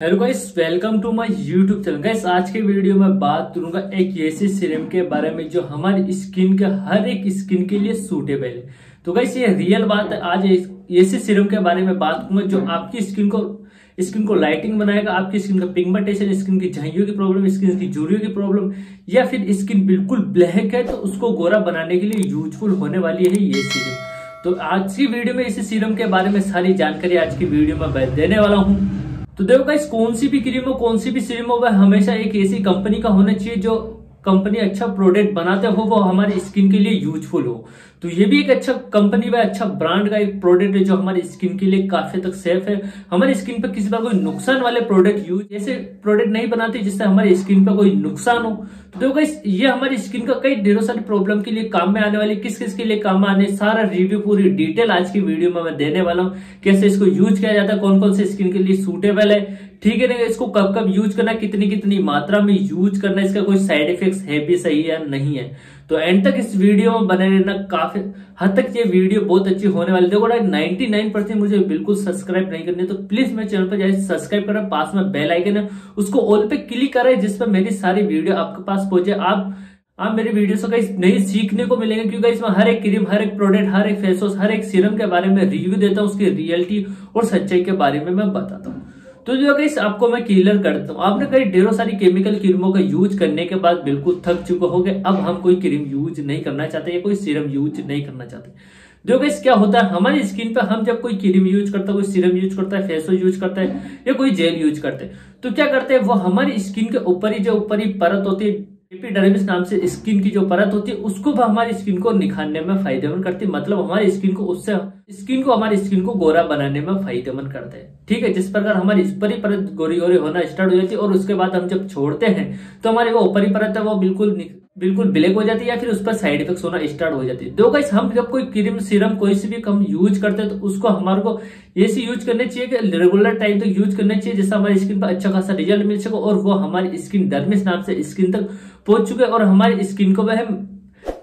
Hello guys welcome to my YouTube channel guys आज के video में बात करूँगा एक ऐसे सीरम के बारे में जो हमारी स्किन के हर एक स्किन के लिए सूटेबल है। तो गाइस ये रियल बात है। आज ऐसे सीरम के बारे में बात करूँगा जो आपकी स्किन को स्किन को लाइटिंग बनाएगा, आपकी स्किन का पिगमेंटेशन स्किन की झाइयों की प्रॉब्लम स्किन की जूरियों की प्रॉब्लम या फिर स्किन बिल्कुल ब्लैक है तो उसको गोरा बनाने के लिए यूजफुल होने वाली है ये सीरम तो आज की वीडियो में इसी सीरम के बारे में सारी जानकारी आज की वीडियो में देने वाला हूँ। तो देखो गाइस कौन सी भी क्रीम हो, कौन सी भी सीरम हो, वह हमेशा एक ऐसी कंपनी का होना चाहिए जो कंपनी अच्छा प्रोडक्ट बनाते हो, वो हमारी स्किन के लिए यूजफुल हो। तो ये भी एक अच्छा कंपनी व अच्छा ब्रांड का एक प्रोडक्ट है जो हमारी स्किन के लिए काफ़ी तक सेफ़ है। हमारी स्किन पर किसी पर कोई नुकसान वाले प्रोडक्ट यूज़ ऐसे प्रोडक्ट नहीं बनाते जिससे हमारी स्किन पर कोई नुकसान हो। तो देखो ये हमारी स्किन का कई ढेरों सारी प्रॉब्लम के लिए काम में आने वाली किस किस के लिए काम में आने, सारा रिव्यू पूरी डिटेल आज की वीडियो में मैं देने वाला हूँ। कैसे इसको यूज़ किया जाता है कौन कौन से स्किन के लिए सूटेबल है। ठीक है ना इसको कब कब यूज़ करना कितनी कितनी मात्रा में यूज़ करना इसका कोई साइड इफ़ेक्ट है भी सही है नहीं है। तो एंड तक इस वीडियो में बने रहना काफ़ी हद तक ये वीडियो बहुत अच्छी होने वाली देखो नाइनटी नाइन परसेंट मुझे बिल्कुल सब्सक्राइब नहीं करनी तो प्लीज़ मेरे चैनल पर जाए सब्सक्राइब करें पास में बेल आइकन है, उसको ऑल पे क्लिक करें जिस पर मेरी सारी वीडियो आपके पास पहुँचे। आप आप मेरी वीडियो से कहीं नहीं सीखने को मिलेंगे, क्योंकि इसमें हर एक क्रीम हर एक प्रोडक्ट हर एक फेस वॉश हर एक सीरम के बारे में रिव्यू देता हूँ, उसकी रियलिटी और सच्चाई के बारे में मैं बताता हूँ। तो जो है आपको मैं क्लियर करता हूँ। आपने कई ढेरों सारी केमिकल क्रीमों का यूज़ करने के बाद बिल्कुल थक चुके हो गए अब हम कोई क्रीम यूज़ नहीं करना चाहते या कोई सीरम यूज़ नहीं करना चाहते। जो कि क्या होता है? हमारी स्किन पर हम जब कोई क्रीम यूज़ करता है, कोई सीरम यूज़ करता है फेस वॉश यूज़ करता है या कोई जेल यूज़ करते हैं तो क्या करते हैं? वो हमारी स्किन के ऊपर ही जो ऊपर ही परत होती है एपिडर्मिस नाम से स्किन की जो परत होती है, उसको भी हमारी स्किन को निखारने में फ़ायदेमंद करती है। मतलब हमारी स्किन को उससे स्किन को हमारी स्किन को गोरा बनाने में फ़ायदेमंद करते हैं। ठीक है, जिस प्रकार हमारी ऊपरी परत गोरी गोरी होना स्टार्ट हो जाती है और उसके बाद हम जब छोड़ते हैं तो हमारी वो ऊपरी परत है, वो बिल्कुल बिल्कुल ब्लैक हो जाती है या फिर उस पर साइड इफ़ेक्ट होना स्टार्ट हो जाती है। दो गाइस, हम जब कोई क्रीम, सीरम, कोई सी भी हम यूज़ करते हैं तो उसको हमारे को ऐसी यूज़ करने चाहिए कि रेगुलर टाइम तक यूज़ करने चाहिए, जिससे हमारी स्किन पर अच्छा खासा रिज़ल्ट मिल सके और वो हमारी स्किन डर्मिस नाम से स्किन तक पहुँच चुके और हमारी स्किन को वह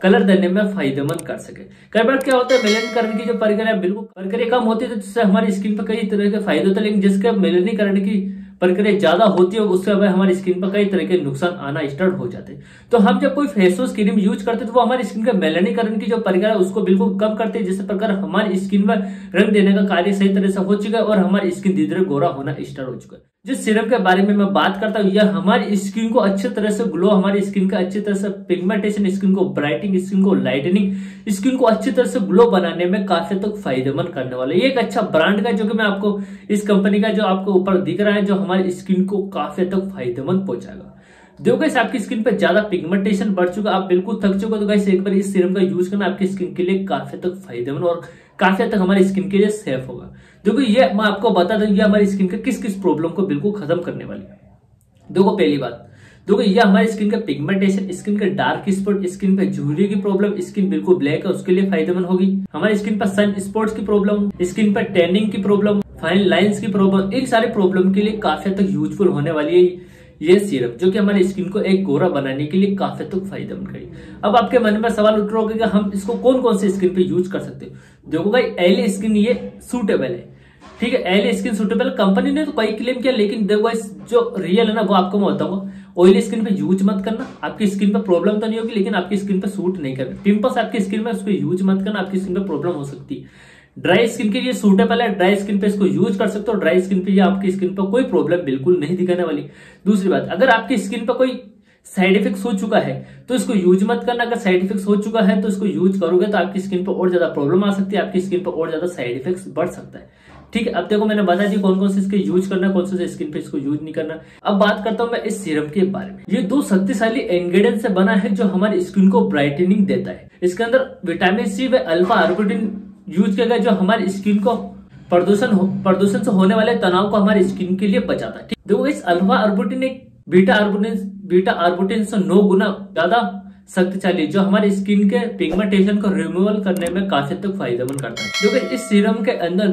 कलर देने में फ़ायदेमंद कर सके। कई बार क्या होता है मेलनीकरण की जो प्रक्रिया बिल्कुल प्रक्रिया कम होती है तो जिससे हमारी स्किन पर कई तरह के फ़ायदे होते हैं, लेकिन जिसके मेलनीकरण की प्रक्रिया ज़्यादा होती है उससे हमें, हमारी स्किन पर कई तरह के नुकसान आना स्टार्ट हो जाते हैं। तो हम जब कोई फेस वॉश क्रीम यूज़ करते हैं तो वो हमारी स्किन के मेलनीकरण की जो प्रक्रिया है, उसको बिल्कुल कम करते हैं जिस प्रकार हमारी स्किन में रंग देने का कार्य सही तरह से हो चुका है और हमारी स्किन धीरे धीरे गोरा होना स्टार्ट हो चुका है। जिस सिरप के बारे में मैं बात करता हूँ, यह हमारी स्किन को अच्छी तरह से ग्लो हमारी स्किन का अच्छी तरह से पिगमेंटेशन स्किन को ब्राइटिंग स्किन को लाइटनिंग स्किन को अच्छी तरह से ग्लो बनाने में काफ़ी तक तो फ़ायदेमंद करने वाला ये एक अच्छा ब्रांड का जो कि मैं आपको, इस कंपनी का जो आपको ऊपर दिख रहा है, जो हमारी स्किन को काफ़ी तक तो फ़ायदेमंद पहुंचाएगा। देखो गाइस आपकी स्किन पर ज़्यादा पिगमेंटेशन बढ़ चुका, आप बिल्कुल थक चुके तो गाइस एक बार इस सीरम का यूज़ करना, आपकी स्किन के लिए काफ़ी तक फ़ायदेमंद और काफ़ी तक हमारी स्किन के लिए सेफ़ होगा। देखो ये मैं आपको बता दूँ, ये हमारी स्किन के किस किस प्रॉब्लम को बिल्कुल खत्म करने वाली है। देखो पहली बात, देखो ये हमारी स्किन का पिगमेंटेशन स्किन का डार्क स्पॉट स्किन पे झुर्री की प्रॉब्लम स्किन बिल्कुल ब्लैक है, उसके लिए फ़ायदेमंद होगी। हमारी स्किन पर सन स्पॉट्स की प्रॉब्लम स्किन पर टैनिंग की प्रॉब्लम फाइन लाइंस की प्रॉब्लम इन सारे प्रॉब्लम के लिए काफ़ी तक यूजफुल होने वाली है ये सीरप जो कि हमारी स्किन को एक गोरा बनाने के लिए काफ़ी तक फ़ायदेमंद करी। अब आपके मन में सवाल उठ रहा होगा कि हम इसको कौन कौन से स्किन पे यूज़ कर सकते हैं? देखो भाई एल स्किन ये सूटेबल है। ठीक है एल स्किन सुटेबल कंपनी ने तो कई क्लेम किया लेकिन देखो जो रियल है ना वो आपको मैं बताऊँगा ऑयली स्किन पे यूज़ मत करना आपकी स्किन पे प्रॉब्लम तो नहीं होगी लेकिन आपकी स्किन पे सूट नहीं करना पिंपल्स आपकी स्किन में उसको यूज़ मत करना आपकी स्किन पे प्रॉब्लम हो सकती है ड्राई स्किन के लिए सूटेबल है ड्राई स्किन पे इसको यूज़ कर सकते हो ड्राई स्किन पे आपकी स्किन पर कोई प्रॉब्लम बिल्कुल नहीं दिखाने वाली दूसरी बात अगर आपकी स्किन पर कोई साइड इफ़ेक्ट हो चुका है तो इसको यूज़ मत करना अगर साइड इफ़ेक्ट हो चुका है तो इसको यूज़ करोगे तो आपकी स्किन पर और ज़्यादा प्रॉब्लम आ सकती है आपकी स्किन पर और ज़्यादा साइड इफ़ेक्ट बढ़ सकता है ठीक है, अब देखो मैंने बता दी कौन कौन से इसके यूज़ करना कौन से स्किन पे इसको यूज़ नहीं करना अब बात करता हूँ मैं इस सीरम के बारे में। ये दो शक्तिशाली इंग्रेडिएंट से बना है जो हमारी स्किन को ब्राइटनिंग देता है। इसके अंदर विटामिन सी व अल्फ़ा आर्बुटिन यूज़ किया गया जो हमारी स्किन को प्रदूषण प्रदूषण से होने वाले तनाव को हमारी स्किन के लिए बचाता है। देखो इस अल्फ़ा आर्बुटिन एक बीटा आर्बुटिन बीटा आर्बुटिन से नौ गुना ज़्यादा शक्तिशाली जो हमारे स्किन के पिगमेंटेशन को रिमूवल करने में काफ़ी तक फ़ायदेमंद करता है। क्योंकि इस सीरम के अंदर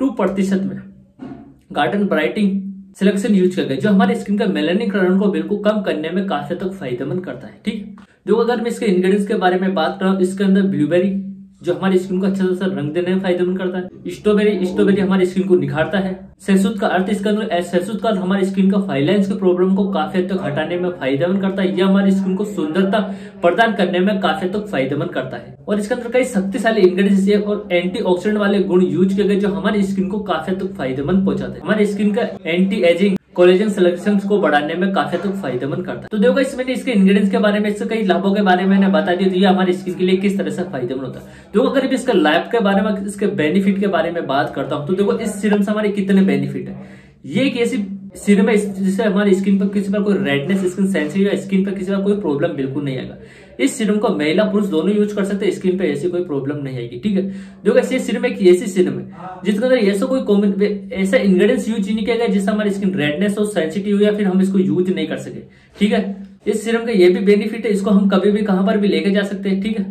टू प्रतिशत में गार्डन ब्राइटिंग सिलेक्शन यूज़ कर गए जो हमारे स्किन का मेलेनिकरण को बिल्कुल कम करने में काफ़ी तक फ़ायदेमंद करता है, ठीक जो अगर मैं इसके इंग्रेडिएंट्स के बारे में बात कर, इसके अंदर ब्लूबेरी जो हमारी स्किन को अच्छा सा रंग देने में फ़ायदेमंद करता है। स्ट्रॉबेरी स्ट्रॉबेरी हमारी स्किन को निखारता है। सहसुद का अर्थ इसका सहसुद का हमारी स्किन का फाइलेंस की प्रॉब्लम को काफ़ी हद तक हटाने में फ़ायदेमंद करता है। यह हमारी स्किन को सुंदरता प्रदान करने में काफ़ी हद तक फ़ायदेमंद करता है। और इसके अंदर कई शक्तिशाली इंग्रेडिएंट्स और एंटी वाले गुण यूज़ किए गए जो हमारी स्किन को काफ़ी हद तक फ़ायदेमंद पहुंचाते हैं। हमारी स्किन का एंटी एजिंग कोलेजन सिलेक्शन को बढ़ाने में काफ़ी तक फ़ायदेमंद करता है। तो देखो इसमें इसके इंग्रेडिएंट्स के बारे में, इसके कई लाभों के बारे में बता दिया तो ये हमारी स्किन के लिए किस तरह से फ़ायदेमंद होता है। देखो, अगर इसके लाभ के बारे में, इसके बेनिफिट के बारे में बात करता हूँ तो देखो इस सीरम से हमारे कितने बेनिफिट है। ये एक ऐसी सिर में जिससे हमारी स्किन पर किसी पर कोई रेडनेस स्किन सेंसिटिव या स्किन पर किसी पर कोई प्रॉब्लम बिल्कुल नहीं आएगा। इस सीरम को महिला पुरुष दोनों यूज़ कर सकते हैं स्किन पे ऐसी कोई प्रॉब्लम नहीं आएगी, ठीक है? जो ऐसे सीरम एक ऐसी सीरम है, जिसके अंदर ऐसा कोई कॉमन ऐसा इंग्रेडिएंट्स यूज़ नहीं किया गया जिससे हमारी स्किन रेडनेस हो सेंसिटिव या फिर हम इसको यूज़ नहीं कर सके, ठीक है? इस सीरम का ये भी बेनिफिट है, इसको हम कभी भी कहाँ पर भी लेके जा सकते हैं, ठीक है?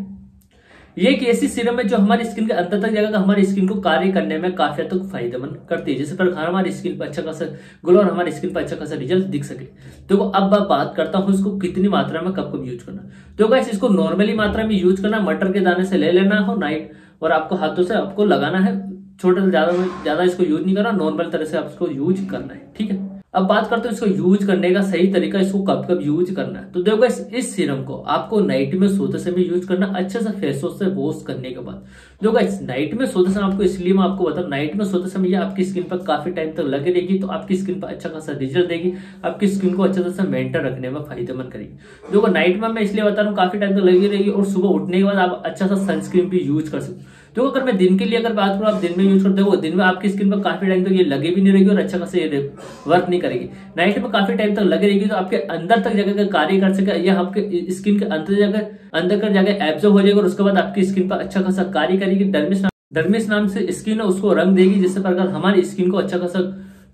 ये एक ऐसी सीरम है जो हमारी स्किन के अंदर तक जाएगा हमारी स्किन को कार्य करने में काफ़ी हद तक फ़ायदेमंद करती है। जिससे प्रकार हमारी स्किन पर अच्छा खासा ग्लो और हमारी स्किन पर अच्छा खासा रिज़ल्ट दिख सके। तो अब मैं बात करता हूँ इसको कितनी मात्रा में कब कब यूज़ करना। तो गैस इसको नॉर्मली मात्रा में यूज़ करना, मटर के दाने से ले लेना हो नाइट और आपको हाथों से आपको लगाना है, छोटे से ज़्यादा ज़्यादा इसको यूज़ नहीं करना नॉर्मल तरह से आपको यूज़ करना है, ठीक है? अब बात करते हैं इसको यूज़ करने का सही तरीका इसको कब कब यूज़ करना है। तो देखो इस, इस सीरम को आपको नाइट में सोते समय यूज़ करना अच्छे से फेस वॉश से वॉश करने के बाद। देखो इस नाइट में सोते समय आपको इसलिए मैं आपको बता नाइट में सोते समय ये आपकी स्किन पर काफ़ी टाइम तक लगे रहेगी तो आपकी स्किन पर अच्छा खासा रिज़ल्ट देगी आपकी स्किन को अच्छे से मेंटेन रखने में फ़ायदेमंद करेगी। देखो नाइट में मैं इसलिए बता रहा हूँ काफ़ी टाइम तक लगी रहेगी और सुबह उठने के बाद आप अच्छा सा सनस्क्रीन भी यूज़ कर सकते तो अगर मैं दिन के लिए अगर बात करूँ, आप दिन में यूज़ करते हो, दिन में आपकी स्किन पर काफ़ी टाइम तक ये लगे भी नहीं रहेगी और अच्छा खासा ये वर्क नहीं करेगी। नाइट में काफ़ी टाइम तक लगे रहेगी तो आपके अंदर तक जाकर कार्य कर सके या आपके स्किन के अंदर जाकर, अंदर कर जाकर एब्जॉर्व हो जाएगा और उसके बाद आपकी स्किन पर अच्छा खासा कार्य करेगी। डर्मिस डर्मिस नाम से स्किन उसको रंग देगी, जिससे प्रकार हमारी स्किन को अच्छा खासा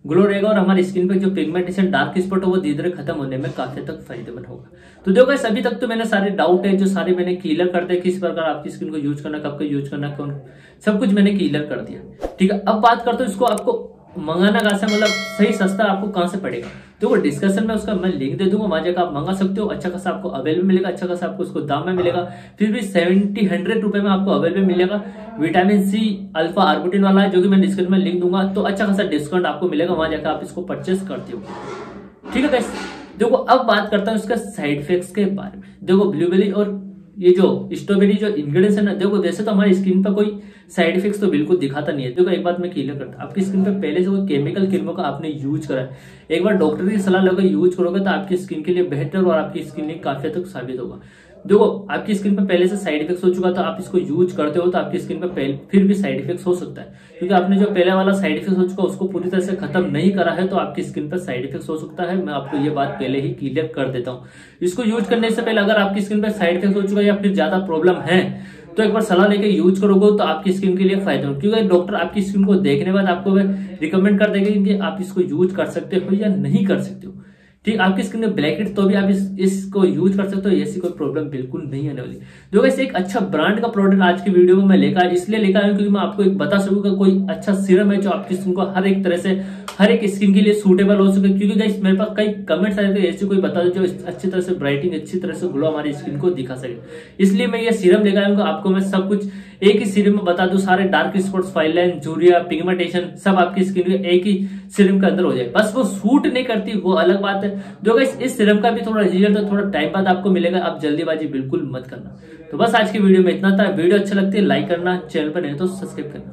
ग्लो रहेगा और हमारी स्किन पे जो पिगमेंटेशन डार्क स्पॉट है, वो धीरे धीरे खत्म होने में काफ़ी तक फ़ायदेमंद होगा। तो देखो अभी तक तो मैंने सारे डाउट है, जो सारे मैंने क्लियर कर दिया किस प्रकार आपकी स्किन को यूज़ करना, कब का यूज़ करना, कौन सब कुछ मैंने क्लियर कर दिया। ठीक है, अब बात करते हो इसको आपको मंगाना कहा से? मतलब सही सस्ता आपको कहाँ से पड़ेगा? तो वो डिस्कशन में उसका मैं लिंक दे दूँगा वहाँ जाकर आप मंगा सकते हो। अच्छा खासा आपको अवेलेबल मिलेगा अच्छा खासा आपको उसको दाम में मिलेगा। फिर भी सेवेंटी हंड्रेड रुपए में आपको अवेलेबल मिलेगा। विटामिन सी अल्फ़ा आर्बुटिन वाला है जो कि मैं डिस्क्रिप्शन में लिंक दूँगा। तो अच्छा खासा डिस्काउंट आपको मिलेगा वहाँ जाकर आप इसको परचेस करते हो। ठीक है देखो अब बात करता हूँ इसका साइड इफेक्ट्स के बारे में। देखो ब्लूबेरी और ये जो स्ट्रॉबेरी जो इंग्रेडिएंट्स है ना, देखो जैसे तो हमारे स्किन पर कोई साइड इफेक्ट्स तो बिल्कुल दिखाता नहीं है। देखो एक बात मैं क्लियर करता आपकी स्किन पर पहले से कोई केमिकल क्रीमों का आपने यूज़ करा है, एक बार डॉक्टर की सलाह लेकर यूज़ करोगे तो आपकी स्किन के लिए बेहतर और आपकी स्किन काफ़ी तक साबित होगा। देखो, आपकी स्किन पर पहले से साइड इफ़ेक्ट हो चुका तो आप इसको यूज़ करते हो तो आपकी स्किन पर फिर भी साइड इफ़ेक्ट हो सकता है। क्योंकि आपने जो पहले वाला साइड इफ़ेक्ट हो चुका, उसको पूरी तरह से खत्म नहीं करा है तो आपकी स्किन पर साइड इफ़ेक्ट हो सकता है। मैं आपको ये बात पहले ही क्लियर कर देता हूँ। इसको यूज़ करने से पहले अगर आपकी स्किन पर साइड इफ़ेक्ट हो चुका या फिर ज़्यादा प्रॉब्लम है तो एक बार सलाह लेके यूज़ करोगे तो आपकी स्किन के लिए फ़ायदा हो क्योंकि डॉक्टर आपकी स्किन को देखने बाद आपको रिकमेंड कर देगा कि आप इसको यूज़ कर सकते हो या नहीं कर सकते हो। ठीक आपकी स्किन में ब्लैक हेड तो भी आप इस, इसको यूज़ कर सकते हो ऐसी कोई प्रॉब्लम बिल्कुल नहीं आने वाली जो। वैसे एक अच्छा ब्रांड का प्रोडक्ट आज की वीडियो में मैं लेकर इसलिए लेकर आया क्योंकि मैं आपको एक बता सकूँगा कोई अच्छा सीरम है जो आपकी स्किन को हर एक तरह से हर एक स्किन के लिए सूटेबल हो सके क्योंकि गाइस मेरे पास कई कमेंट्स आए थे ऐसे कोई बता दो जो अच्छी तरह से ब्राइटिंग अच्छी तरह से ग्लो हमारी स्किन को दिखा सके। इसलिए मैं ये सीरम लेकर आऊँगा आपको मैं सब कुछ एक ही सीरम में बता दू सारे डार्क स्पॉट्स फ़ाइल लाइन जूरिया पिगमेंटेशन सब आपकी स्किन में एक ही सीरम के अंदर हो जाए। बस वो सूट नहीं करती वो अलग बात है। जो इस, इस सीरम का भी थोड़ा रिज़ल्ट थोड़ा टाइम बाद आपको मिलेगा आप जल्दीबाजी बिल्कुल मत करना। तो बस आज की वीडियो में इतना था। वीडियो अच्छा लगती है लाइक करना चैनल पर नहीं तो सब्सक्राइब करना।